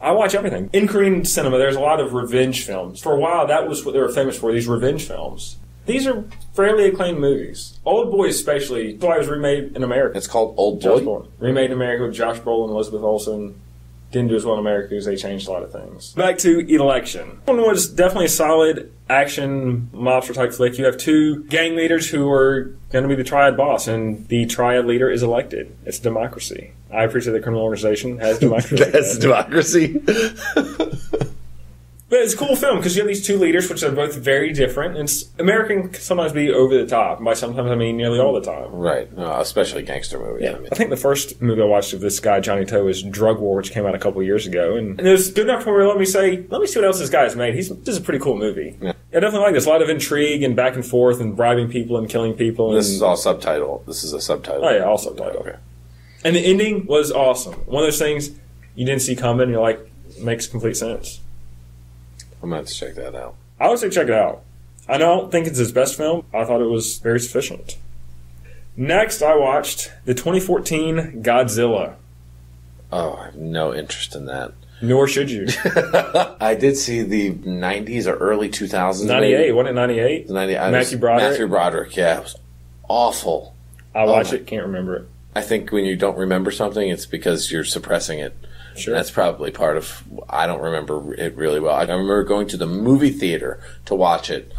I watch everything. In Korean cinema, there's a lot of revenge films. For a while, that was what they were famous for, these revenge films. These are fairly acclaimed movies. Old Boy especially, that's why it was remade in America. It's called Old Josh Boy. Brolin. Remade in America with Josh Brolin and Elizabeth Olsen. Didn't do as well in America because they changed a lot of things. Back to Election. One was definitely a solid action mobster type flick. You have two gang leaders who are going to be the triad boss, and the triad leader is elected. It's democracy. I appreciate the criminal organization has democracy. That's democracy. But it's a cool film because you have these two leaders, which are both very different. And American can sometimes be over the top. And by sometimes, I mean nearly all the time. right. No, especially gangster movies. I mean. I think the first movie I watched of this guy, Johnny To, was Drug War, which came out a couple years ago. And, and it was good enough for me to let me say, let me see what else this guy's made. He's, this is a pretty cool movie. Yeah. I definitely like this. A lot of intrigue and back and forth and bribing people and killing people. And, This is all subtitle. This is a subtitle. Oh, yeah, all subtitle. Okay. And the ending was awesome. One of those things you didn't see coming. You're like, makes complete sense. I'm gonna have to check that out. I would say check it out. I don't think it's his best film. I thought it was very sufficient. Next, I watched the 2014 Godzilla. Oh, I have no interest in that. Nor should you. I did see the 90s or early 2000s. 98, maybe. wasn't it 98? 90, I Matthew was- Broderick? Matthew Broderick, yeah. It was awful. I watched oh my- it, can't remember it. I think when you don't remember something, it's because you're suppressing it. Sure. That's probably part of. I don't remember it really well. I remember going to the movie theater to watch it,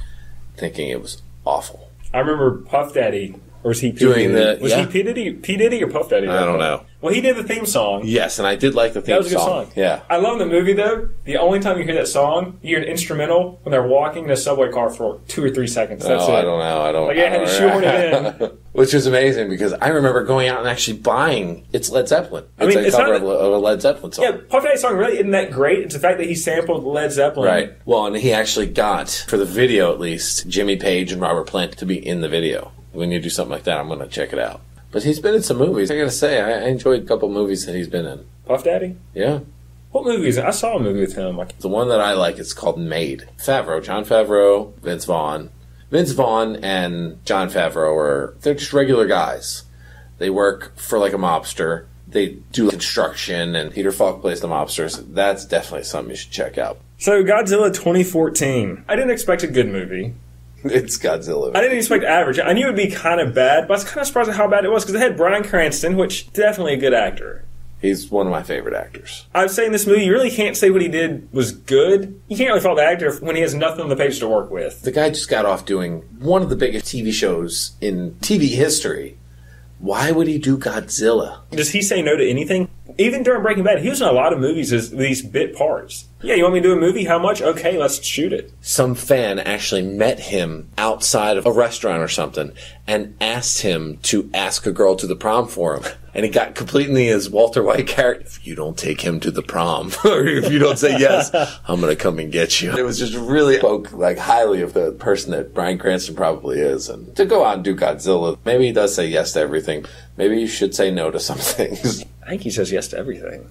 thinking it was awful. I remember Puff Daddy, or was he P. Doing Diddy? the- Was yeah. he P. Diddy, P. Diddy or Puff Daddy? I don't know. Well, he did the theme song. Yes, and I did like the theme That was a good song. Yeah, I love the movie though. The only time you hear that song, you hear an instrumental when they're walking in a subway car for two or three seconds. That's no, it. I don't know. I don't. Like, I had to shoehorn it in. Which is amazing because I remember going out and actually buying it's Led Zeppelin. It's mean, a it's cover not of, a, of a Led Zeppelin song. Yeah, Puff Daddy's song really isn't that great. It's the fact that he sampled Led Zeppelin. Right. Well, and he actually got, for the video at least, Jimmy Page and Robert Plant to be in the video. When you do something like that, I'm going to check it out. But he's been in some movies. I got to say, I, I enjoyed a couple movies that he's been in. Puff Daddy? Yeah. What movie is it? I saw a movie with him. Like, The one that I like is called Made. Favreau, Jon Favreau, Vince Vaughn. Vince Vaughn and Jon Favreau are they're just regular guys. They work for like a mobster. They do construction, and Peter Falk plays the mobsters. That's definitely something you should check out. so Godzilla 2014. I didn't expect a good movie. It's Godzilla. I didn't expect average. I knew it would be kind of bad, but I was kind of surprised at how bad it was because it had Bryan Cranston, which definitely a good actor. He's one of my favorite actors. I was saying this movie, you really can't say what he did was good. You can't really fault the actor when he has nothing on the page to work with. The guy just got off doing one of the biggest TV shows in TV history. Why would he do Godzilla? Does he say no to anything? Even during Breaking Bad, he was in a lot of movies as these bit parts. Yeah, you want me to do a movie? How much? Okay, let's shoot it. Some fan actually met him outside of a restaurant or something and asked him to ask a girl to the prom for him. And he got completely his Walter White character. If you don't take him to the prom, or if you don't say yes, I'm gonna come and get you. It was just really spoke like highly of the person that Bryan Cranston probably is. And to go out and do Godzilla, maybe he does say yes to everything. Maybe you should say no to some things. I think he says yes to everything.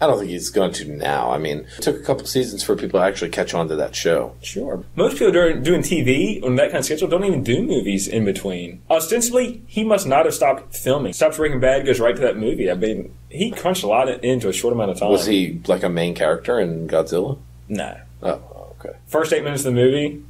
I don't think he's going to now. I mean, it took a couple seasons for people to actually catch on to that show. Sure. Most people doing, doing TV on that kind of schedule don't even do movies in between. Ostensibly, he must not have stopped filming. Stops Breaking Bad, goes right to that movie. I mean, he crunched a lot into a short amount of time. Was he like a main character in Godzilla? No. Oh, okay. First eight minutes of the movie,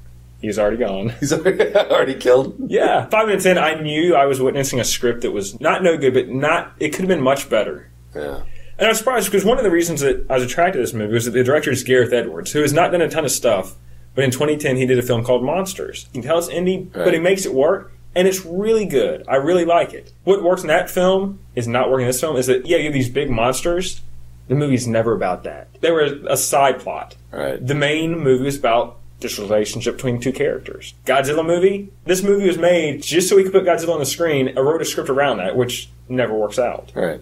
he's already gone. He's already killed. Yeah. Five minutes in, I knew I was witnessing a script that was not no good, but not, it could have been much better. Yeah. And I was surprised because one of the reasons that I was attracted to this movie was that the director is Gareth Edwards, who has not done a ton of stuff, but in 2010 he did a film called Monsters. You can tell it's indie, but he makes it work, and it's really good. I really like it. What works in that film is not working in this film. Is that yeah, you have these big monsters. The movie's never about that. They were a side plot. Right. The main movie is about this relationship between two characters. Godzilla movie. This movie was made just so we could put Godzilla on the screen. I wrote a script around that, which never works out. Right.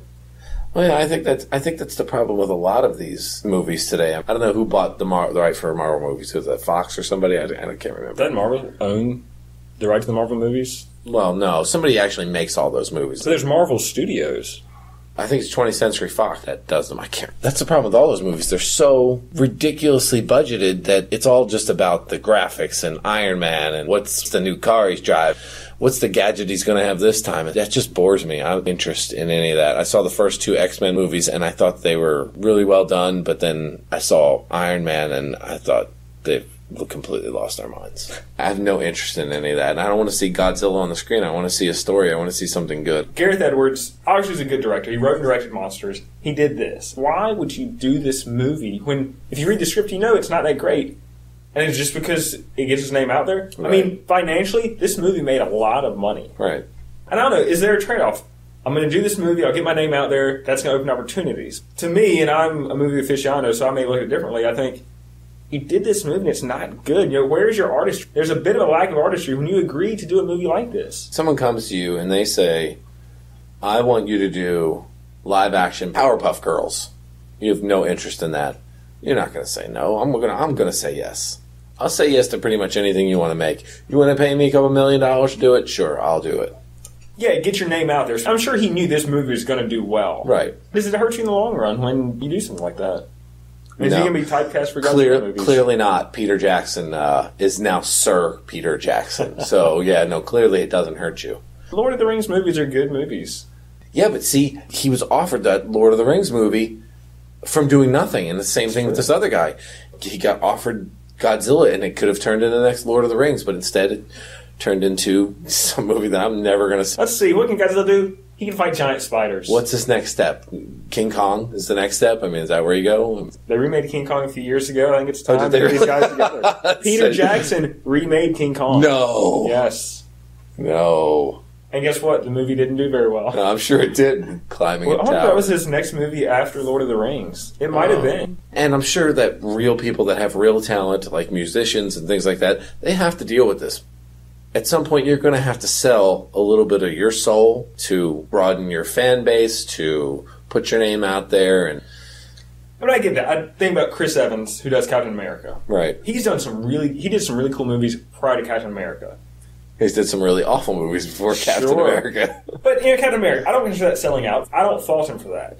Well, yeah, I think that's I think that's the problem with a lot of these movies today. I don't know who bought the, Mar- the right for Marvel movies. Was that Fox or somebody? I, I can't remember. Doesn't Marvel own the right to the Marvel movies? Well, no, somebody actually makes all those movies. So there's Marvel Studios. I think it's 20th Century Fox that does them. I can't. That's the problem with all those movies. They're so ridiculously budgeted that it's all just about the graphics and Iron Man and what's the new car he's driving. What's the gadget he's going to have this time? That just bores me. I don't interest in any of that. I saw the first two X Men movies and I thought they were really well done, but then I saw Iron Man and I thought they've completely lost our minds. I have no interest in any of that. And I don't want to see Godzilla on the screen. I want to see a story. I want to see something good. Gareth Edwards obviously is a good director. He wrote and directed Monsters. He did this. Why would you do this movie when, if you read the script, you know it's not that great? And it's just because it gets his name out there? I mean, financially, this movie made a lot of money. Right. And I don't know, is there a trade off? I'm going to do this movie, I'll get my name out there, that's going to open opportunities. To me, and I'm a movie aficionado, so I may look at it differently, I think you did this movie and it's not good. You know, where's your artistry? There's a bit of a lack of artistry when you agree to do a movie like this. someone comes to you and they say, I want you to do live action Powerpuff Girls. You have no interest in that. You're not going to say no. I'm going to I'm going to say yes. I'll say yes to pretty much anything you want to make. You want to pay me a couple million dollars to do it? Sure, I'll do it. Yeah, get your name out there. I'm sure he knew this movie was going to do well. Right. Does it hurt you in the long run when you do something like that? Is No. he going to be typecast for Godzilla Clear, movies? clearly not. Peter Jackson uh, is now Sir Peter Jackson. so yeah, no, clearly it doesn't hurt you. Lord of the Rings movies are good movies. Yeah, but see, he was offered that Lord of the Rings movie from doing nothing, and the same thing with this other guy. He got offered Godzilla, and it could have turned into the next Lord of the Rings, but instead it turned into some movie that I'm never going to see. Let's see, what can Godzilla do? He can fight giant spiders. What's his next step? King Kong is the next step. I mean, is that where you go? They remade King Kong a few years ago. I think it's Oh, time did to get these guys together. Peter So- Jackson remade King Kong. No, Yes. no, And guess what? The movie didn't do very well. No, I'm sure it did. Climbing Well, a I hope tower. that was his next movie after Lord of the Rings. It might have Oh. been. And I'm sure that real people that have real talent, like musicians and things like that, they have to deal with this. At some point, you're going to have to sell a little bit of your soul to broaden your fan base, to put your name out there, and I mean, I get that. I think about Chris Evans, who does Captain America. right. He's done some really. He did some really cool movies prior to Captain America. He's did some really awful movies before Captain Sure. America. But you know, Captain America, I don't consider that selling out. I don't fault him for that.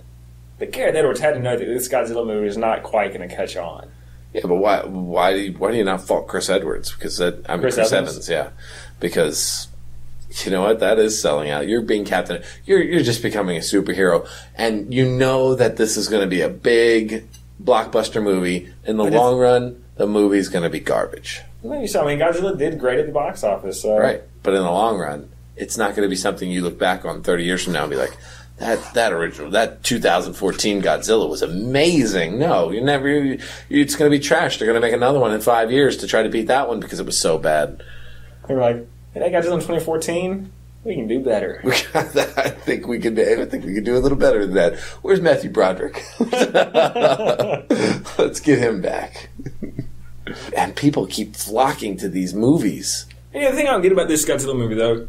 But Gareth Edwards had to know that this Godzilla movie is not quite going to catch on. Yeah, but why? Why do you, why do you not fault Chris Edwards? Because that, I mean Chris Chris, Evans? Evans. yeah. Because you know what? That is selling out. You're being Captain. You're you're just becoming a superhero, and you know that this is going to be a big blockbuster movie. In the But if- long run, the movie's going to be garbage, Maybe so. I mean, Godzilla did great at the box office. So. right? But in the long run, it's not going to be something you look back on 30 years from now and be like. That that original that 2014 Godzilla was amazing. No, you never. You, it's going to be trash. They're going to make another one in five years to try to beat that one because it was so bad. They were like, hey, that Godzilla in 2014, we can do better. We got that. I think we could. I think we could do a little better than that. Where's Matthew Broderick? Let's get him back. and people keep flocking to these movies. And the thing I don't get about this Godzilla movie, though,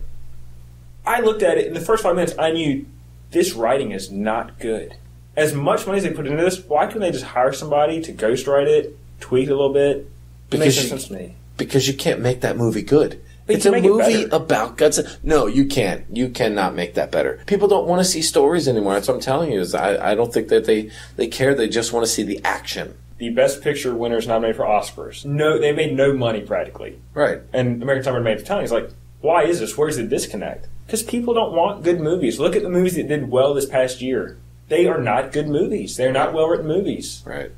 I looked at it in the first five minutes. I knew this writing is not good. As much money as they put into this, why couldn't they just hire somebody to ghostwrite it, tweak it a little bit? It Because makes no you- sense to me. Because you can't make that movie good. It's a make it movie about Godzilla. No, you can't. You cannot make that better. People don't want to see stories anymore. That's what I'm telling you. Is I, I don't think that they they care. They just want to see the action. The Best Picture winners nominated for Oscars. No, they made no money practically. Right. And American Summer made the time. He's like, why is this? Where's the disconnect? Because people don't want good movies. Look at the movies that did well this past year. They are not good movies. They're not well written movies. Right.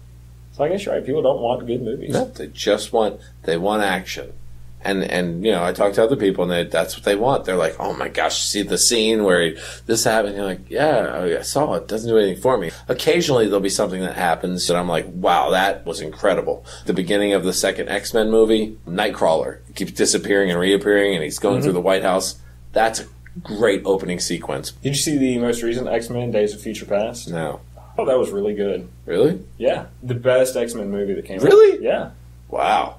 So I guess you're right. People don't want good movies. No, they just want they want action. And and you know, I talk to other people and they, that's what they want. They're like, "Oh my gosh, see the scene where he, this happened." You're like, oh, "Yeah, I saw it. Doesn't do anything for me." Occasionally there'll be something that happens and I'm like, "Wow, that was incredible." The beginning of the second X-Men movie, Nightcrawler keeps disappearing and reappearing and he's going mm-hmm. through the White House. That's a great opening sequence. Did you see the most recent X Men Days of Future Past? No. Oh, that was really good. Really? Yeah, the best X Men movie that came out. Really? Yeah. Wow.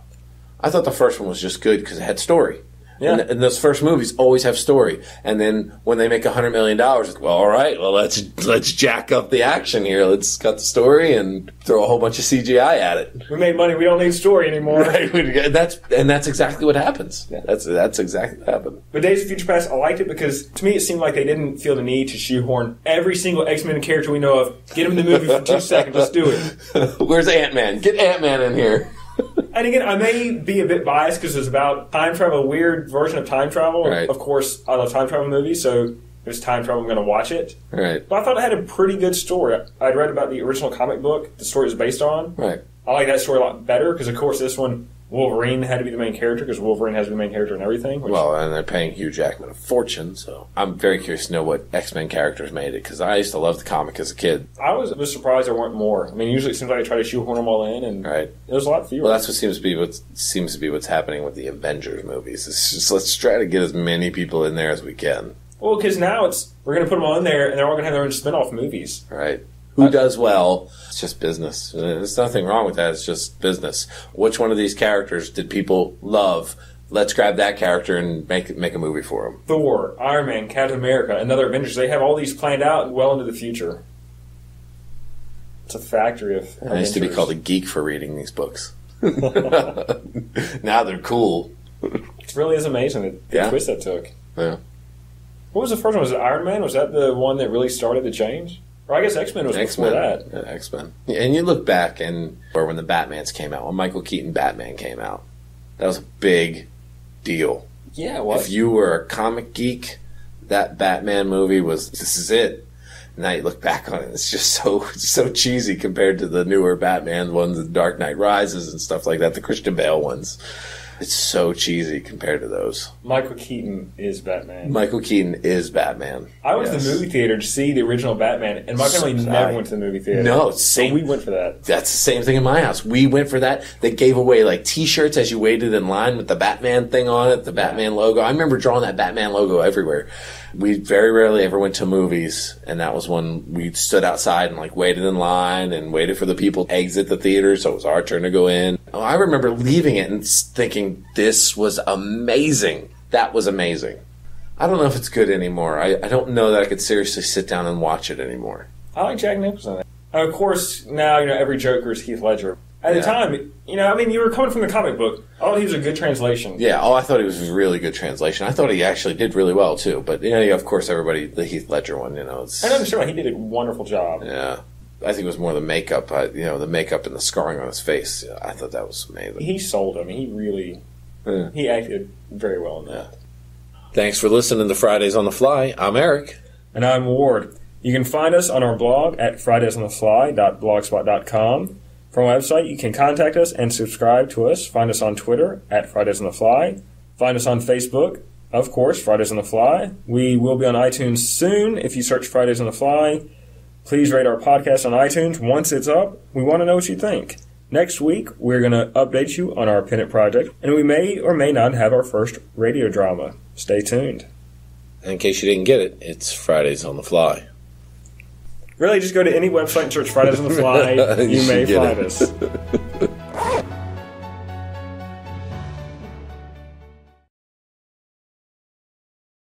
I thought the first one was just good because it had story. Yeah. And, and those first movies always have story. And then when they make a hundred million dollars, well, all right, well let's let's jack up the action here. Let's cut the story and throw a whole bunch of CGI at it. We made money. We don't need story anymore. Right? And that's and that's exactly what happens. Yeah. That's that's exactly what happened. But Days of Future Past, I liked it because to me it seemed like they didn't feel the need to shoehorn every single X Men character we know of. Get them in the movie for two seconds. Let's do it. Where's Ant Man? Get Ant Man in here. And again, I may be a bit biased because it's about time travel, a weird version of time travel. Right. Of course, I love time travel movies, so if it's time travel, I'm going to watch it. Right. But I thought it had a pretty good story. I'd read about the original comic book the story was based on. Right. I like that story a lot better because, of course, this one Wolverine had to be the main character because Wolverine has to be the main character in everything. Which, Well, and they're paying Hugh Jackman a fortune, so I'm very curious to know what X Men characters made it because I used to love the comic as a kid. I was, was surprised there weren't more. I mean, usually it seems like they try to shoehorn them all in, and Right. there's a lot fewer. Well, that's what seems to be what seems to be what's happening with the Avengers movies. It's just let's try to get as many people in there as we can. well, because now it's we're going to put them all in there, and they're all going to have their own spin-off movies. Right? Who uh, does well? It's just business. There's nothing wrong with that. It's just business. Which one of these characters did people love? Let's grab that character and make make a movie for them. Thor, Iron Man, Captain America, another Avengers. They have all these planned out well into the future. It's a factory of. I used to be called a geek for reading these books. now they're cool. It really is amazing the, the Yeah. twist that took. Yeah. What was the first one? Was it Iron Man? Was that the one that really started the change? Or I guess X Men was X before Men. that. X Men. And you look back and or when the Batman's came out, when Michael Keaton Batman came out, that was a big deal. Yeah, what? If you were a comic geek, that Batman movie was this is it. Now you look back on it, it's just so so cheesy compared to the newer Batman ones, the Dark Knight Rises and stuff like that, the Christian Bale ones. It's so cheesy compared to those. Michael Keaton is Batman. Michael Keaton is Batman. I went to the movie theater to see the original Batman, and my So family did never I. went to the movie theater. No, so same. we went for that. That's the same thing in my house. We went for that. They gave away like T-shirts as you waited in line with the Batman thing on it, the Batman logo. I remember drawing that Batman logo everywhere. We very rarely ever went to movies, and that was when we stood outside and like waited in line and waited for the people to exit the theater, so it was our turn to go in. Oh, I remember leaving it and thinking this was amazing. That was amazing. I don't know if it's good anymore. I, I don't know that I could seriously sit down and watch it anymore. I like Jack Nicholson. Of course, now you know every Joker is Heath Ledger. At Yeah. the time, you know, I mean, you were coming from the comic book. I thought he was a good translation. Yeah, oh, I thought he was a really good translation. I thought he actually did really well too. But you know, of course, everybody the Heath Ledger one, you know, it's I understand why he did a wonderful job. yeah. I think it was more the makeup. I, you know, the makeup and the scarring on his face. I thought that was amazing. He sold him. He really Yeah. he acted very well in that. Thanks for listening to Fridays on the Fly. I'm Eric. And I'm Ward. You can find us on our blog at fridaysonthefly.blogspot.com. From our website, you can contact us and subscribe to us. Find us on Twitter at Fridays on the Fly. Find us on Facebook, of course, Fridays on the Fly. We will be on iTunes soon if you search Fridays on the Fly. Please rate our podcast on iTunes. Once it's up, we want to know what you think. Next week, we're going to update you on our Pin It project, and we may or may not have our first radio drama. Stay tuned. In case you didn't get it, it's Fridays on the Fly. Really, just go to any website and search Fridays on the Fly. You you may find us.